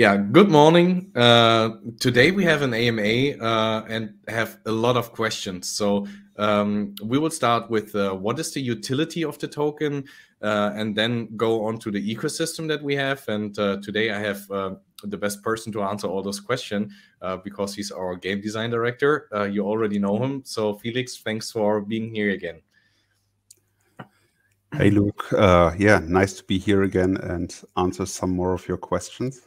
Yeah, good morning. Uh, today we have an AMA uh, and have a lot of questions. So um, we will start with uh, what is the utility of the token uh, and then go on to the ecosystem that we have. And uh, today I have uh, the best person to answer all those questions because he's our game design director. you already know him. So Felix, thanks for being here again. Hey, Luke. yeah, nice to be here again and answer some more of your questions.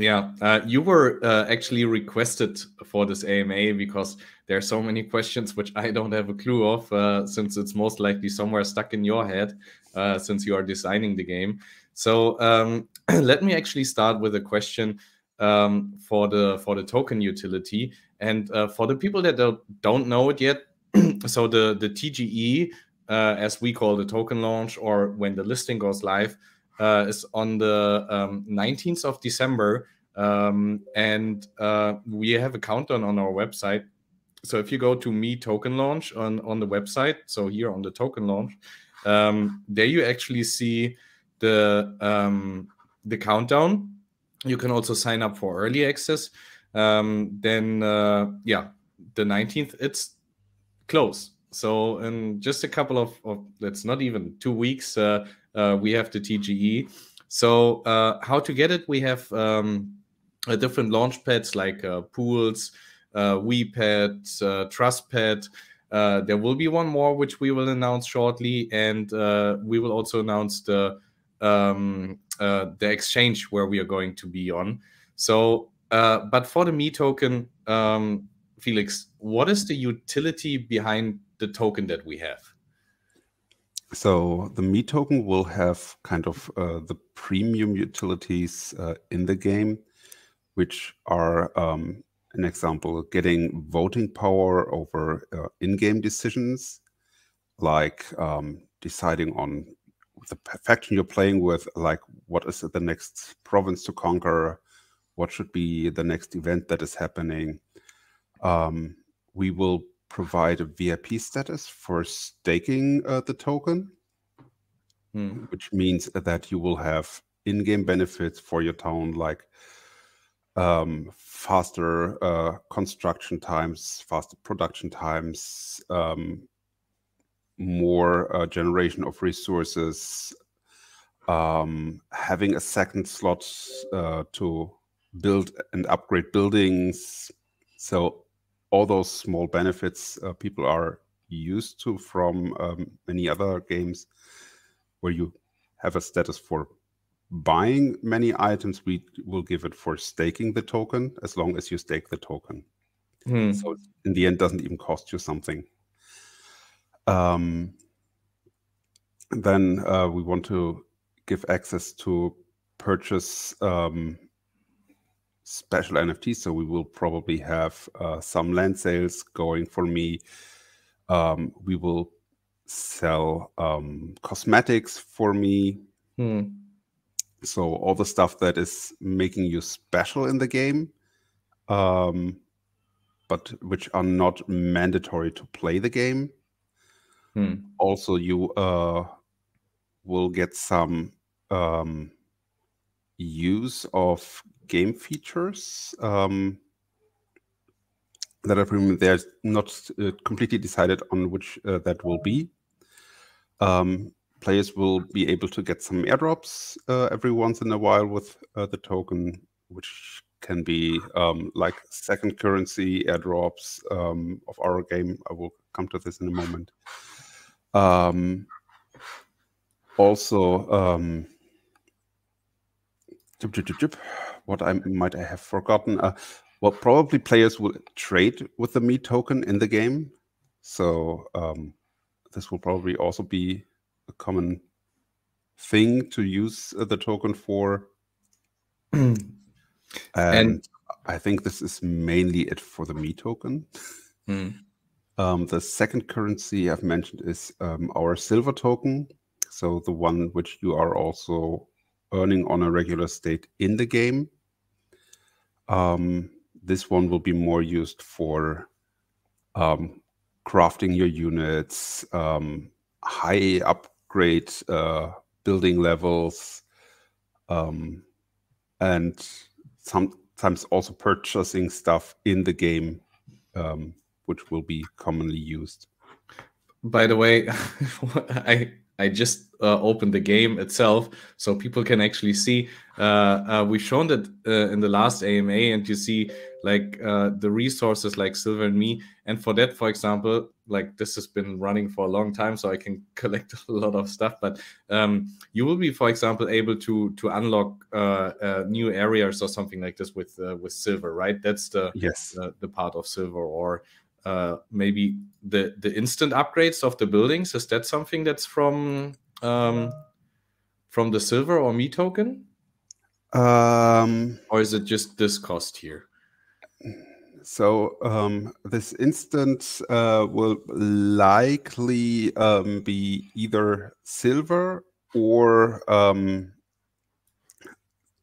Yeah, uh, you were uh, actually requested for this AMA because there are so many questions which I don't have a clue of, uh, since it's most likely somewhere stuck in your head, uh, since you are designing the game. So um, let me actually start with a question um, for the for the token utility, and uh, for the people that don't, don't know it yet. so the the TGE, uh, as we call the token launch, or when the listing goes live uh, is on the um, 19th of December. Um, and uh, we have a countdown on our website. So if you go to me token launch on, on the website, so here on the token launch, um, there you actually see the um, the countdown. You can also sign up for early access. Um, then uh, yeah, the 19th it's close. So in just a couple of, of that's not even two weeks, uh, uh, we have the TGE. So uh, how to get it? We have um, different launch pads like uh, Poolz, uh, WePad, uh, TrustPad. Uh, there will be one more which we will announce shortly, and uh, we will also announce the um, uh, the exchange where we are going to be on. So, uh, but for the Me token, um, Felix, what is the utility behind the token that we have? So the Me token will have kind of uh, the premium utilities uh, in the game, which are um, an example, getting voting power over uh, in-game decisions, like um, deciding on the faction you're playing with, like what is the next province to conquer, what should be the next event that is happening. Um, we will provide a VIP status for staking uh, the token, hmm. which means that you will have in-game benefits for your town, like um, faster uh, construction times, faster production times, um, more uh, generation of resources, um, having a second slot uh, to build and upgrade buildings. So all those small benefits uh, people are used to from um, many other games where you have a status for buying many items we will give it for staking the token as long as you stake the token hmm. so in the end doesn't even cost you something um, then uh, we want to give access to purchase um, special NFTs. So we will probably have uh, some land sales going for me. Um, we will sell um, cosmetics for me. Hmm. So all the stuff that is making you special in the game, um, but which are not mandatory to play the game. Hmm. Also, you uh, will get some um, use of game features um, that are they're not uh, completely decided on which uh, that will be. Um, players will be able to get some airdrops uh, every once in a while with uh, the token, which can be um, like second currency airdrops um, of our game. I will come to this in a moment. also, Um, also, um, what I might have forgotten. Uh, well, probably players will trade with the Me token in the game. So um, this will probably also be a common thing to use uh, the token for. and, and, I think this is mainly it for the Me token. Hmm. Um, the second currency I've mentioned is um, our silver token. So the one which you are also earning on a regular state in the game. Um, this one will be more used for um, crafting your units, um, high upgrade uh, building levels, um, and sometimes also purchasing stuff in the game, um, which will be commonly used. By the way, I I just uh, opened the game itself so people can actually see. Uh, uh, we've shown that uh, in the last AMA, and you see like uh, the resources like Silver and me. And for that, for example, like this has been running for a long time, so I can collect a lot of stuff. But um, you will be, for example, able to to unlock uh, new areas or something like this with with Silver, right? That's the yes the part of Silver or uh, maybe the the instant upgrades of the buildings is that something that's from um, from the silver or me token um, or is it just this cost here so um, this instant uh, will likely um, be either silver or um,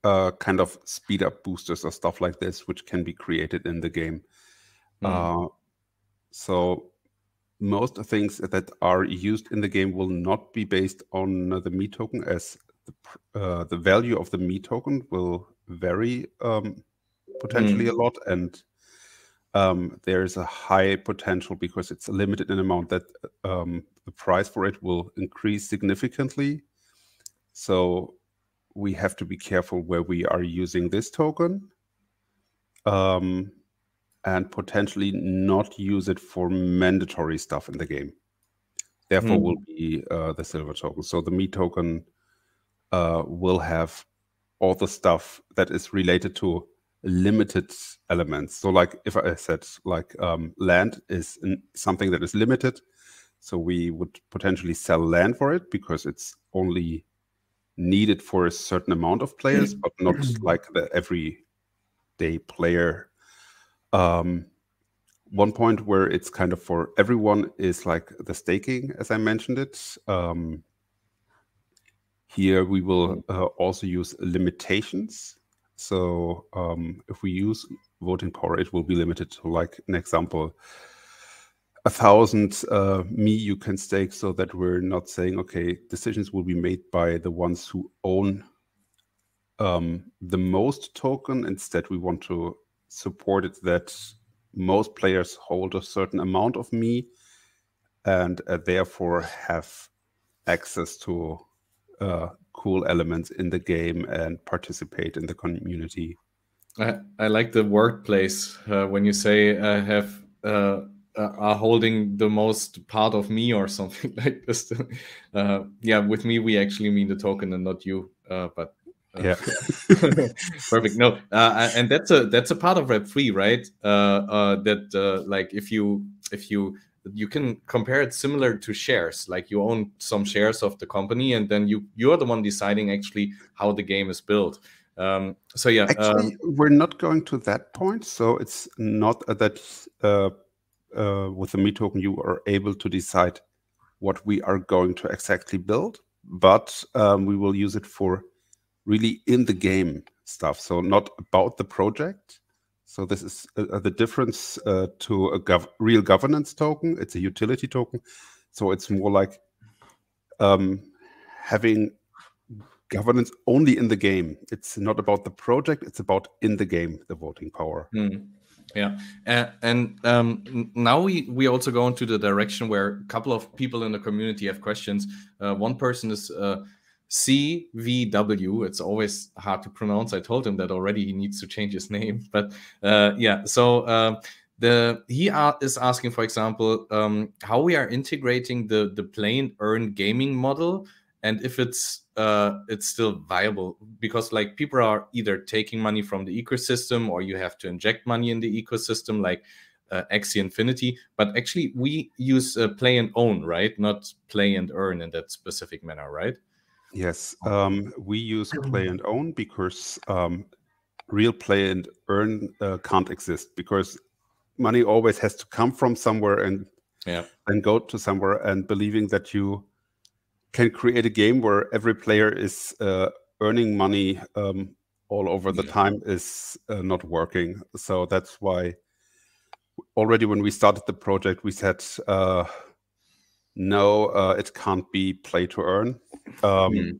uh, kind of speed up boosters or stuff like this, which can be created in the game. Mm. Uh, so most things that are used in the game will not be based on the me token as the, uh, the value of the me token will vary um, potentially mm. a lot and um, there's a high potential because it's limited in amount that um, the price for it will increase significantly so we have to be careful where we are using this token um, and potentially not use it for mandatory stuff in the game. Therefore, mm. will be uh, the silver token. So the me token uh, will have all the stuff that is related to limited elements. So, like if I said, like um, land is something that is limited, so we would potentially sell land for it because it's only needed for a certain amount of players, but not like the everyday player um, one point where it's kind of for everyone is like the staking, as I mentioned it. Um, here we will uh, also use limitations. So um, if we use voting power, it will be limited to like an example, a thousand uh, me you can stake so that we're not saying, okay, decisions will be made by the ones who own um, the most token. Instead, we want to supported that most players hold a certain amount of me and uh, therefore have access to uh, cool elements in the game and participate in the community. I, I like the workplace uh, when you say I have uh, uh, are holding the most part of me or something like this. Uh, yeah, with me we actually mean the token and not you. but yeah. Perfect. No uh, and that's a that's a part of web 3 right? Uh, uh, that uh, like if you if you you can compare it similar to shares like you own some shares of the company and then you you're the one deciding actually how the game is built. Um, so yeah actually um, we're not going to that point so it's not that uh, uh, with the me token you are able to decide what we are going to exactly build but um, we will use it for really in the game stuff. So not about the project. So this is uh, uh, the difference uh, to a gov real governance token. It's a utility token. So it's more like um, having governance only in the game. It's not about the project. It's about in the game, the voting power. Mm. Yeah, uh, and um, now we we also go into the direction where a couple of people in the community have questions. Uh, one person is uh, CVW. It's always hard to pronounce. I told him that already. He needs to change his name. But uh, yeah, so uh, the he is asking, for example, um, how we are integrating the the play and earn gaming model, and if it's uh, it's still viable because like people are either taking money from the ecosystem or you have to inject money in the ecosystem, like. Uh, Axie Infinity, but actually we use uh, play and own, right? Not play and earn in that specific manner, right? Yes, um, we use play and own because um, real play and earn uh, can't exist because money always has to come from somewhere and yeah. and go to somewhere. And believing that you can create a game where every player is uh, earning money um, all over the yeah. time is uh, not working. So that's why already when we started the project, we said uh, no, uh, it can't be play to earn. Um, mm.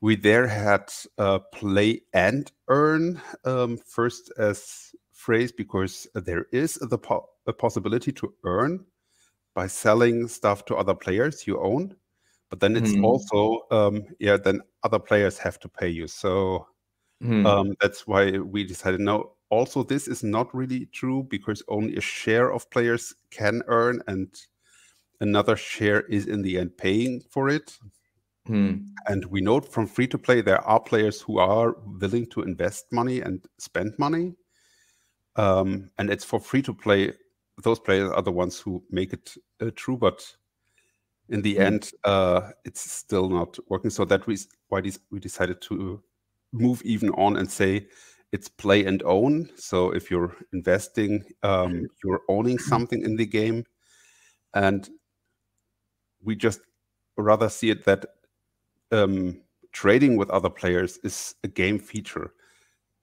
we there had uh, play and earn um, first as phrase because there is the po a possibility to earn by selling stuff to other players you own but then it's mm. also um, yeah then other players have to pay you so mm. um, that's why we decided no also this is not really true because only a share of players can earn and another share is in the end paying for it. Mm. and we know from free to play there are players who are willing to invest money and spend money. Um, and it's for free to play. Those players are the ones who make it uh, true but in the mm. end uh, it's still not working. So that we why we decided to move even on and say it's play and own. So if you're investing um, you're owning something in the game. And we just rather see it that um, trading with other players is a game feature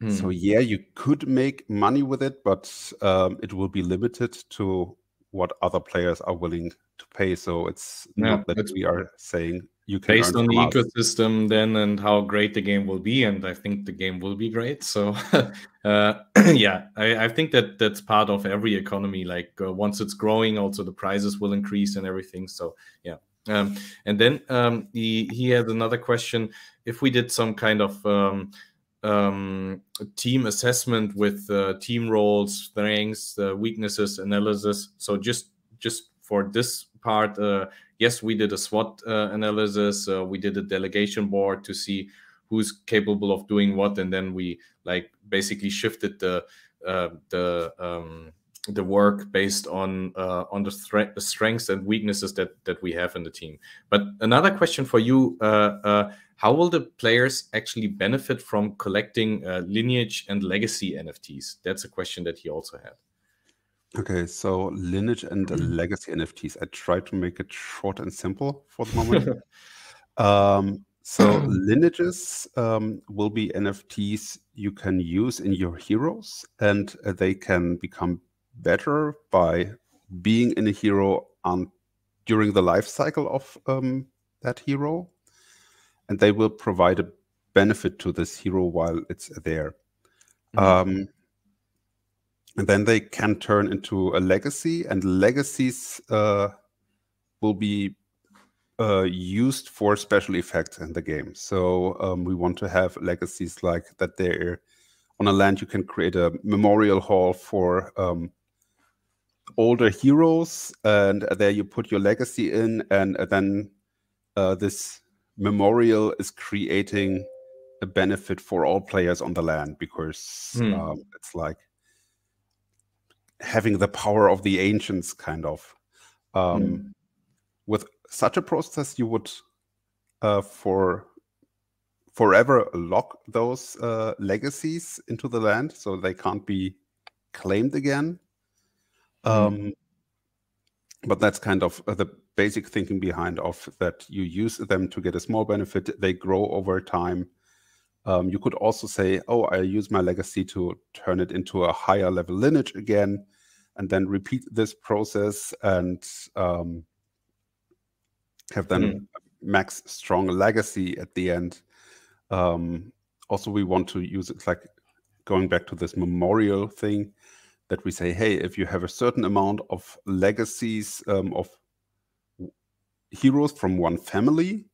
so mm. yeah you could make money with it but um, it will be limited to what other players are willing to pay. So it's yeah, not that we are saying you can based on the us. ecosystem then and how great the game will be, and I think the game will be great. So uh, yeah, I, I, think that that's part of every economy. Like uh, once it's growing, also the prices will increase and everything. So yeah. Um, and then um, he he has another question. If we did some kind of um, um, team assessment with uh, team roles, strengths, uh, weaknesses analysis. So just just for this part, uh, yes, we did a SWOT uh, analysis. Uh, we did a delegation board to see who's capable of doing what, and then we like basically shifted the the um, the work based on uh, on the, strengths and weaknesses that that we have in the team. But another question for you: uh, uh, How will the players actually benefit from collecting lineage and legacy NFTs? That's a question that he also had. Okay, so lineage and mm-hmm. legacy NFTs. I try to make it short and simple for the moment. um, so lineages um, will be NFTs you can use in your heroes, and uh, they can become better by being in a hero on during the life cycle of um, that hero, and they will provide a benefit to this hero while it's there. Mm -hmm. And then they can turn into a legacy, and legacies uh, will be uh, used for special effects in the game. So um, we want to have legacies like that. They're on a land you can create a memorial hall for um, older heroes, and there you put your legacy in, and then uh, this memorial is creating a benefit for all players on the land because hmm. um, it's like having the power of the ancients, kind of. Um, hmm. With such a process, you would uh, for forever lock those uh, legacies into the land, so they can't be claimed again. Mm-hmm. Um, but that's kind of uh, the basic thinking behind of that you use them to get a small benefit. They grow over time. Um, you could also say, oh, I use my legacy to turn it into a higher level lineage again, and then repeat this process and um, have then mm. max strong legacy at the end. Um, also, we want to use it like going back to this memorial thing that we say, hey, if you have a certain amount of legacies um, of heroes from one family,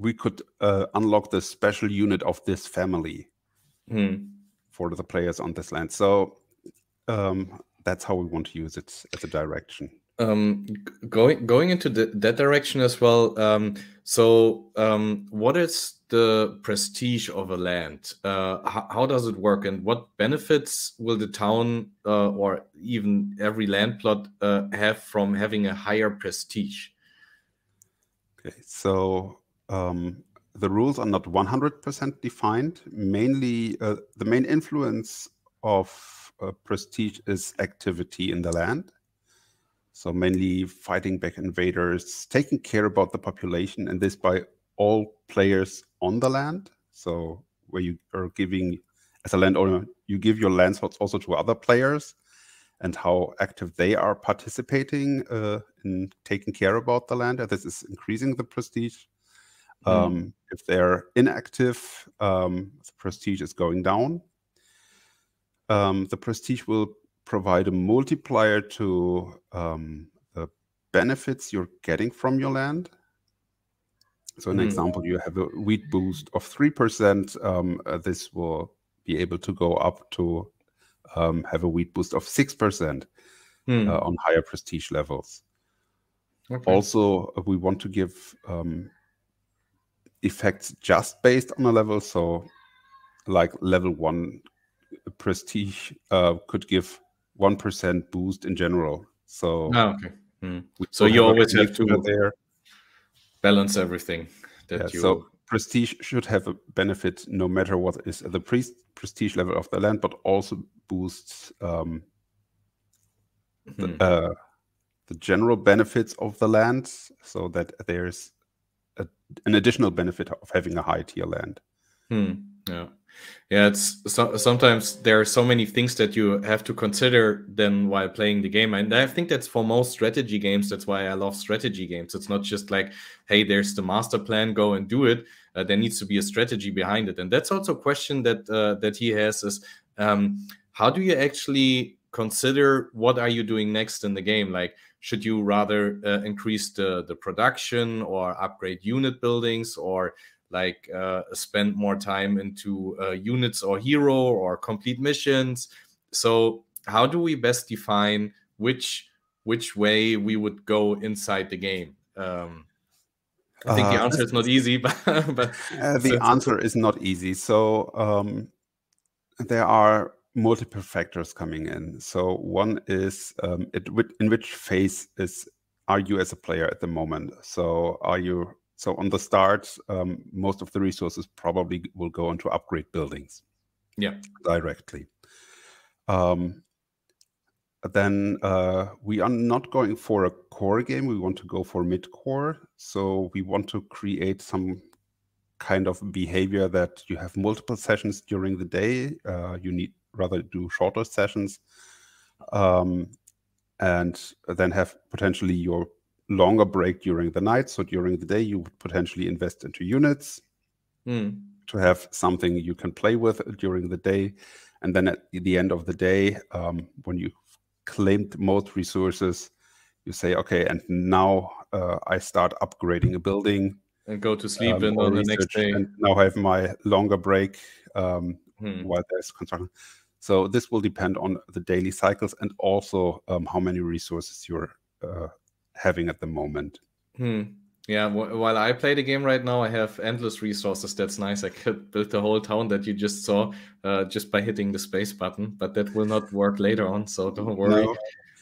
we could uh, unlock the special unit of this family mm. for the players on this land. So um, that's how we want to use it as a direction. Um, going going into the, that direction as well. Um, so, um, what is the prestige of a land? Uh, how, how, does it work, and what benefits will the town uh, or even every land plot uh, have from having a higher prestige? Okay, so um, the rules are not 100% defined. Mainly, uh, the main influence of uh, prestige is activity in the land. So mainly fighting back invaders, taking care about the population, and this by all players on the land. So where you are giving, as a landowner, you give your land slots also to other players, and how active they are participating uh, in taking care about the land. And this is increasing the prestige. Mm. Um, if they're inactive, um, the prestige is going down. Um, the prestige will provide a multiplier to um, the benefits you're getting from your land. So, an mm. example, you have a wheat boost of 3%. Um, uh, this will be able to go up to um, have a wheat boost of 6% mm. uh, on higher prestige levels. Okay. Also, we want to give um, effects just based on a level. So, like level one prestige uh, could give 1% boost in general. So, oh, okay. Mm. So, you always have to there. balance everything. That yeah, you... So, prestige should have a benefit no matter what is the pre prestige level of the land, but also boosts um, mm-hmm. the, hmm. uh, the general benefits of the land so that there's an additional benefit of having a high tier land. Hmm. Yeah. Yeah, it's so, sometimes there are so many things that you have to consider then while playing the game, and I think that's for most strategy games. That's why I love strategy games. It's not just like, hey, there's the master plan, go and do it. Uh, there needs to be a strategy behind it, and that's also a question that uh, that he has is, um, how do you actually consider what are you doing next in the game? Like, should you rather uh, increase the the production or upgrade unit buildings or like uh, spend more time into uh, units or hero or complete missions? So how do we best define which which way we would go inside the game? Um, i think uh, the answer is not easy but, but uh, the answer is not easy. So um, there are multiple factors coming in. So one is um, it, in which phase is are you as a player at the moment? So are you so on the start, um, most of the resources probably will go into upgrade buildings. Yeah, directly. Um, then uh, we are not going for a core game. We want to go for mid core. So we want to create some kind of behavior that you have multiple sessions during the day. Uh, you need rather do shorter sessions um, and then have potentially your longer break during the night. So during the day, you would potentially invest into units mm. to have something you can play with during the day. And then at the end of the day, um, when you claimed most resources, you say, okay, and now uh, I start upgrading a building. And go to sleep um, and on the next day. And now I have my longer break um, hmm. while there's construction. So this will depend on the daily cycles and also um, how many resources you're uh, having at the moment. Hmm. Yeah, while I play the game right now, I have endless resources. That's nice. I could build the whole town that you just saw uh, just by hitting the space button, but that will not work later on. So don't worry.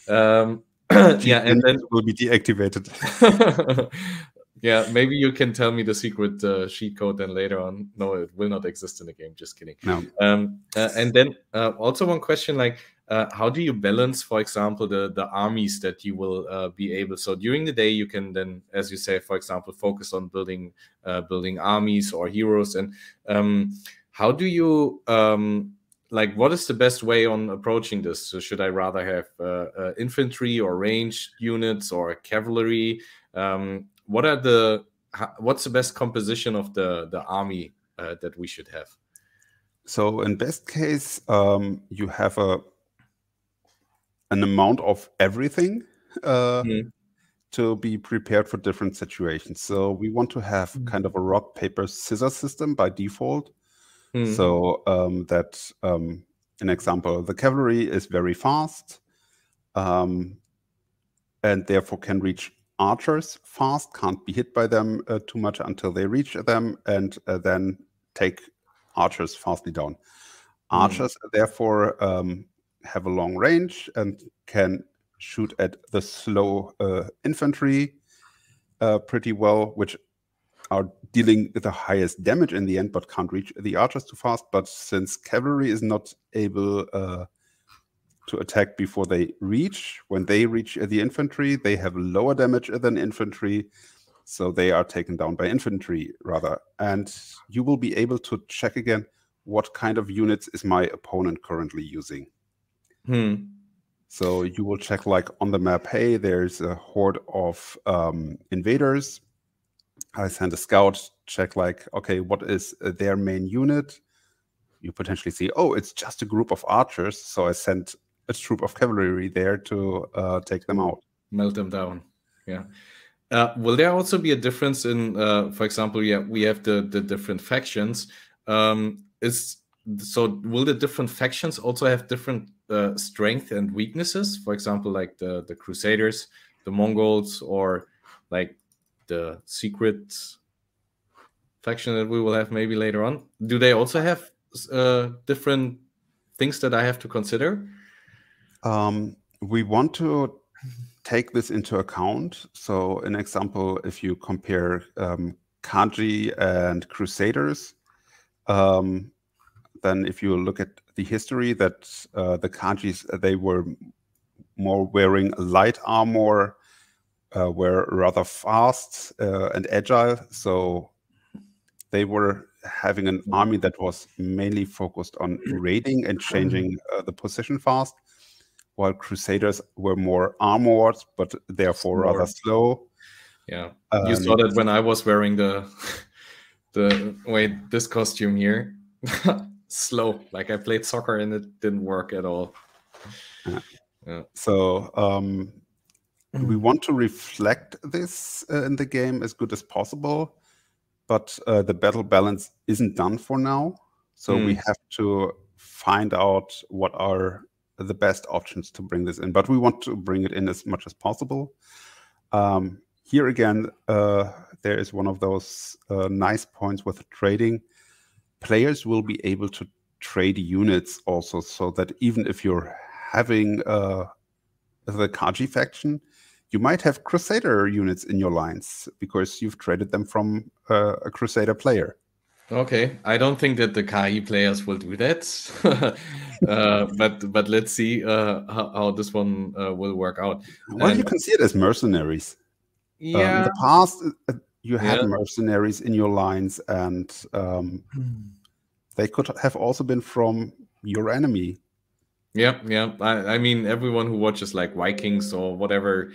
No. Um, yeah, and then it will be deactivated. yeah, maybe you can tell me the secret uh, cheat code then later on. No, it will not exist in the game. Just kidding. No. Um, uh, and then uh, also one question like, uh, how do you balance, for example, the the armies that you will uh, be able? So during the day, you can then, as you say, for example, focus on building uh, building armies or heroes. And um, how do you um, like? What is the best way on approaching this? So should I rather have infantry or ranged units or cavalry? Um, what are the what's the best composition of the the army uh, that we should have? So in best case, um, you have a an amount of everything uh, mm. to be prepared for different situations. So we want to have mm. kind of a rock paper scissors system by default. Mm. So um, that um, an example, the cavalry is very fast um, and therefore can reach archers fast, can't be hit by them uh, too much until they reach them, and uh, then take archers fastly down. Mm. Archers therefore um, have a long range and can shoot at the slow uh, infantry uh, pretty well, which are dealing the highest damage in the end, but can't reach the archers too fast. But since cavalry is not able uh, to attack before they reach. When they reach the infantry, they have lower damage than infantry, so they are taken down by infantry rather. And you will be able to check again what kind of units is my opponent currently using. Hmm. So you will check like on the map, hey, there's a horde of um, invaders. I send a scout check like, okay, what is their main unit? You potentially see, oh, it's just a group of archers. So I sent a troop of cavalry there to uh, take them out. Melt them down. Yeah. Uh, will there also be a difference in, uh, for example, yeah, we have the the different factions. Um, is so will the different factions also have different uh, strength and weaknesses? For example, like the the Crusaders, the Mongols, or like the secret faction that we will have maybe later on. Do they also have uh, different things that I have to consider? Um, we want to take this into account. So, an example, if you compare um, Khaji and Crusaders, um, then if you look at the history, that uh, the Khajis they were more wearing light armor, uh, were rather fast uh, and agile. So they were having an army that was mainly focused on raiding and changing uh, the position fast while Crusaders were more armored, but therefore rather slow. Yeah, um, you saw that when I was wearing the the wait this costume here, slow. Like I played soccer and it didn't work at all. Yeah. yeah. So um, we want to reflect this uh, in the game as good as possible, but uh, the battle balance isn't done for now. So mm. we have to find out what are the best options to bring this in, but we want to bring it in as much as possible. Um, here again, uh, there is one of those uh, nice points with trading. Players will be able to trade units also, so that even if you're having uh, the Kaji faction, you might have Crusader units in your lines because you've traded them from uh, a Crusader player. Okay, I don't think that the KI players will do that, uh, but but let's see uh, how, how, this one uh, will work out. Well, and, you can see it as mercenaries. Yeah. Um, in the past, uh, you had yeah. mercenaries in your lines, and um, hmm. they could have also been from your enemy. Yeah, yeah. I, I mean, everyone who watches like Vikings or whatever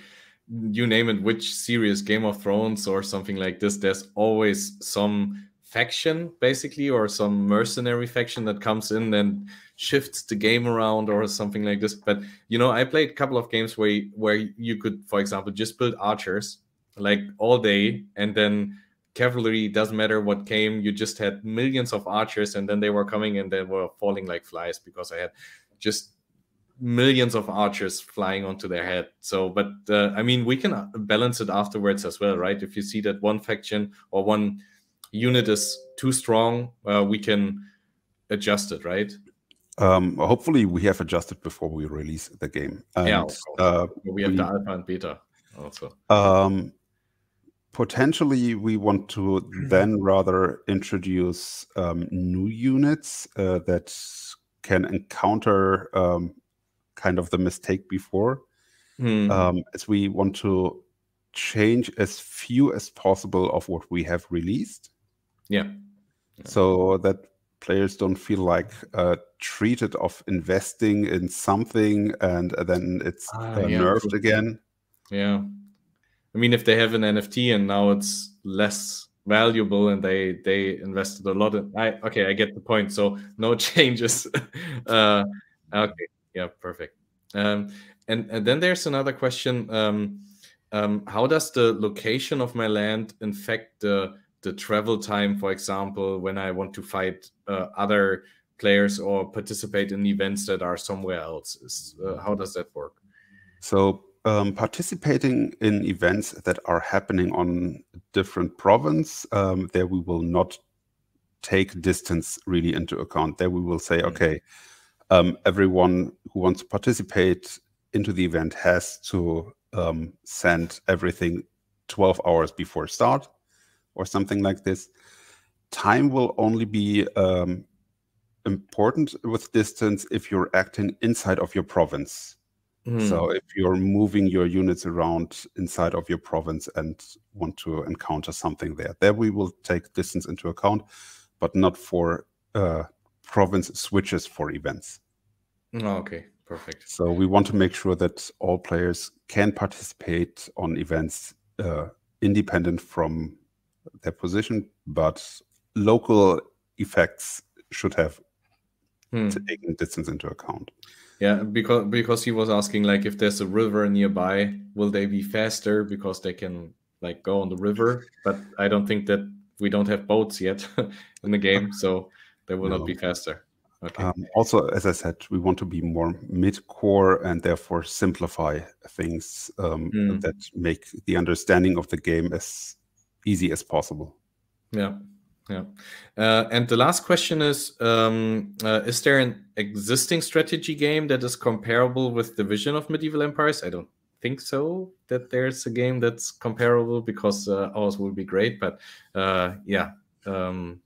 you name it, which series, Game of Thrones or something like this, there's always some faction basically or some mercenary faction that comes in and shifts the game around or something like this. But you know i played a couple of games where where you could for example just build archers like all day and then cavalry doesn't matter what came you just had millions of archers and then they were coming and they were falling like flies because i had just millions of archers flying onto their head. So but uh, i mean we can balance it afterwards as well right? If you see that one faction or one unit is too strong, uh, we can adjust it, right? Um, hopefully, we have adjusted before we release the game. And, yeah, uh, we have we, the alpha and beta also. Um, potentially, we want to then rather introduce um, new units uh, that can encounter um, kind of the mistake before, hmm. um, as we want to change as few as possible of what we have released yeah. So that players don't feel like uh, treated of investing in something and then it's uh, uh, yeah, nerfed again. Yeah. I mean, if they have an NFT and now it's less valuable and they they invested a lot in I okay, I get the point. So no changes. uh okay, yeah, perfect. Um and, and then there's another question. Um, um, how does the location of my land affect the the travel time, for example, when I want to fight uh, other players or participate in events that are somewhere else? Is, uh, how does that work? So um, participating in events that are happening on different province, um, there we will not take distance really into account. There we will say, mm -hmm. okay, um, everyone who wants to participate into the event has to um, send everything 12 hours before start or something like this, time will only be um, important with distance if you're acting inside of your province. Mm. So if you're moving your units around inside of your province and want to encounter something there, there we will take distance into account, but not for uh, province switches for events. Oh, okay, perfect. So we want to make sure that all players can participate on events uh, independent from their position, but local effects should have hmm. taken distance into account. Yeah, because because he was asking like if there's a river nearby, will they be faster because they can like go on the river? But I don't think that we don't have boats yet in the game, so they will no. not be faster. Okay. Um, also, as I said, we want to be more mid-core and therefore simplify things um, mm. that make the understanding of the game as easy as possible. Yeah, yeah. Uh, and the last question is: um, uh, Is there an existing strategy game that is comparable with Division of Medieval Empires? I don't think so. That there's a game that's comparable because uh, ours will be great. But uh, yeah, um,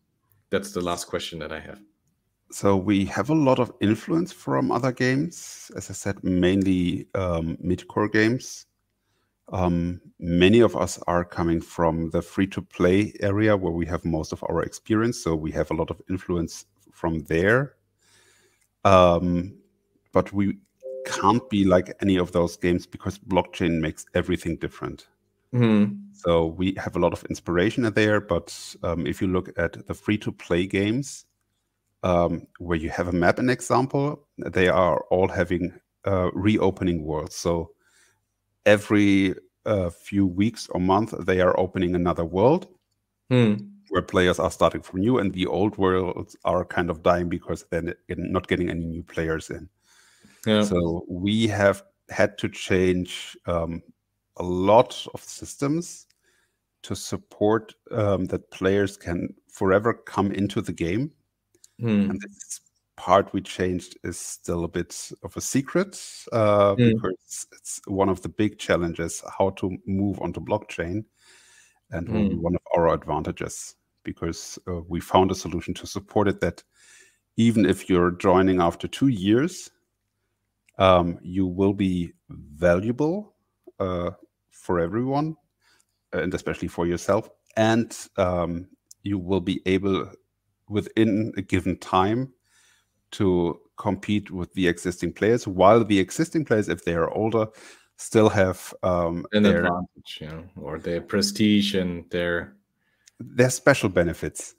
that's the last question that I have so we have a lot of influence from other games. As I said, mainly um, mid-core games. Um, many of us are coming from the free-to-play area where we have most of our experience. So we have a lot of influence from there. Um, but we can't be like any of those games because blockchain makes everything different. Mm-hmm. So we have a lot of inspiration there. But um, if you look at the free-to-play games, um, where you have a map an example, they are all having uh, reopening worlds. So every uh, few weeks or month, they are opening another world hmm. where players are starting from new, and the old worlds are kind of dying because they're not getting any new players in. Yeah. So we have had to change um, a lot of systems to support um, that players can forever come into the game Mm. And this part we changed is still a bit of a secret uh, mm. because it's one of the big challenges how to move onto blockchain and mm. one of our advantages because uh, we found a solution to support it that even if you're joining after two years um, you will be valuable uh, for everyone and especially for yourself and um, you will be able within a given time to compete with the existing players, while the existing players, if they are older, still have um, an their, advantage, yeah, or their prestige and their their special benefits.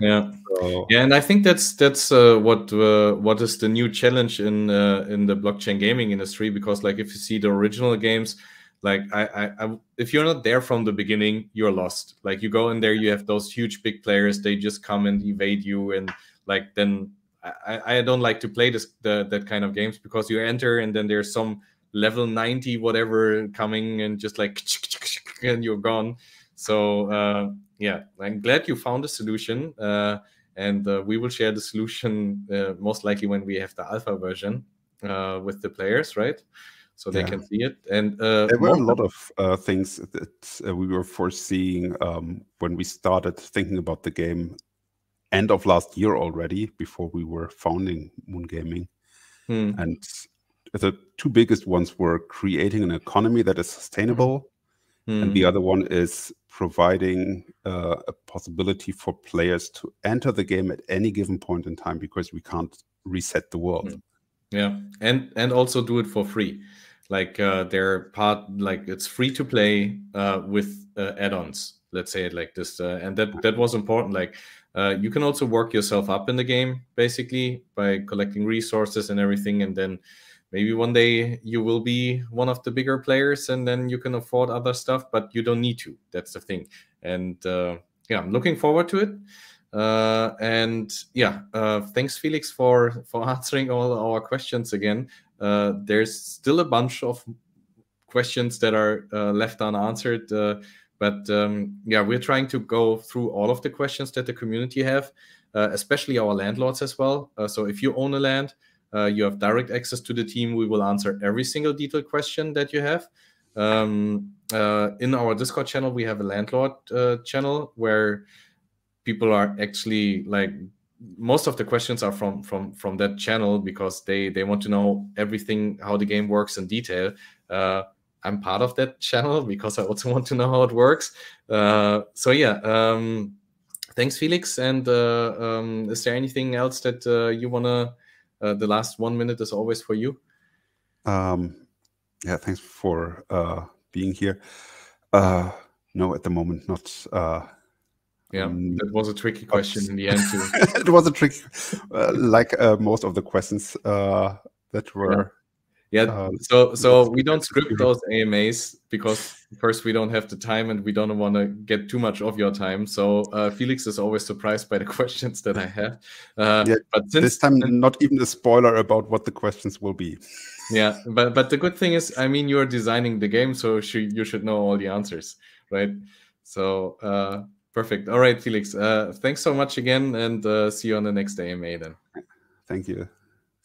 Yeah, so, yeah, and I think that's that's uh, what uh, what is the new challenge in uh, in the blockchain gaming industry because like if you see the original games like I, I, I, if you're not there from the beginning you're lost like you go in there you have those huge big players they just come and evade you and like then i, I don't like to play this the, that kind of games because you enter and then there's some level 90 whatever coming and just like and you're gone so uh, yeah i'm glad you found a solution uh, and uh, we will share the solution uh, most likely when we have the alpha version uh, with the players right so they yeah. can see it. And uh, there were a lot of uh, things that uh, we were foreseeing um, when we started thinking about the game end of last year already, before we were founding Moon Gaming. Hmm. And the two biggest ones were creating an economy that is sustainable, hmm. and the other one is providing uh, a possibility for players to enter the game at any given point in time because we can't reset the world. Hmm. Yeah, and and also do it for free like uh, they're part like it's free to play uh, with uh, add-ons let's say it like this uh, and that that was important like uh, you can also work yourself up in the game basically by collecting resources and everything and then maybe one day you will be one of the bigger players and then you can afford other stuff but you don't need to. That's the thing. And uh, yeah i'm looking forward to it. Uh, and yeah uh, thanks felix for for answering all our questions again. Uh, there's still a bunch of questions that are uh, left unanswered. Uh, but um, yeah, we're trying to go through all of the questions that the community have, uh, especially our landlords as well. Uh, so if you own a land, you have direct access to the team. We will answer every single detailed question that you have. Um, in our Discord channel, we have a landlord channel where people are actually like most of the questions are from from from that channel because they they want to know everything how the game works in detail uh, i'm part of that channel because i also want to know how it works uh, so yeah um, thanks felix and uh, um, is there anything else that uh, you want to uh, the last one minute is always for you um, yeah thanks for uh, being here no at the moment not Yeah, um, that was a tricky question in the end too. it was a tricky, uh, like uh, most of the questions uh, that were. Yeah. uh, so so we don't script those AMAs because first we don't have the time and we don't want to get too much of your time. So uh, Felix is always surprised by the questions that I have. Uh, yeah, but since, this time, not even a spoiler about what the questions will be. Yeah, but but the good thing is, I mean, you're designing the game, so you should know all the answers, right? So uh, Perfect. All right, Felix. Uh, thanks so much again, and uh, see you on the next AMA then. Thank you.